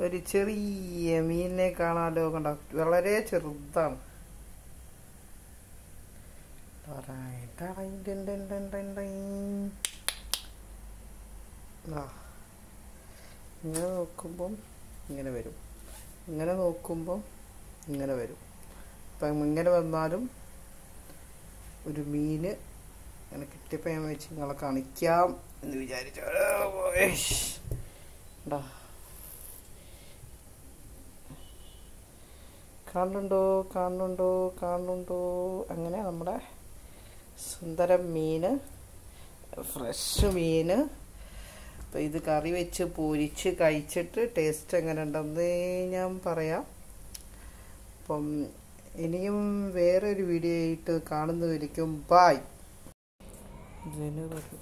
ഒരു ചെറിയ മീനിനെ കാണാലോ കണ്ട വളരെ ചെറുതാണ്. ഇങ്ങനെ നോക്കുമ്പം ഇങ്ങനെ വരും. ഇങ്ങനെ നോക്കുമ്പം ഇങ്ങനെ വരും. അപ്പം ഇങ്ങനെ വന്നാലും ഒരു മീന് അങ്ങനെ കിട്ടിയപ്പോൾ ഞാൻ വെച്ച് നിങ്ങളെ കാണിക്കാം എന്ന് വിചാരിച്ചു. കാണുന്നുണ്ടോ? കാണുന്നുണ്ടോ? കാണുന്നുണ്ടോ? അങ്ങനെ നമ്മുടെ സുന്ദരം മീന് ഫ്രഷ് മീന് അപ്പോൾ ഇത് കറി വെച്ച് പൊരിച്ച് കഴിച്ചിട്ട് ടേസ്റ്റ് എങ്ങനെ ഉണ്ടെന്ന് ഞാൻ പറയാം. അപ്പം ഇനിയും വേറൊരു വീഡിയോ ആയിട്ട് കാണുന്നതായിരിക്കും ബായ് ജനുവരി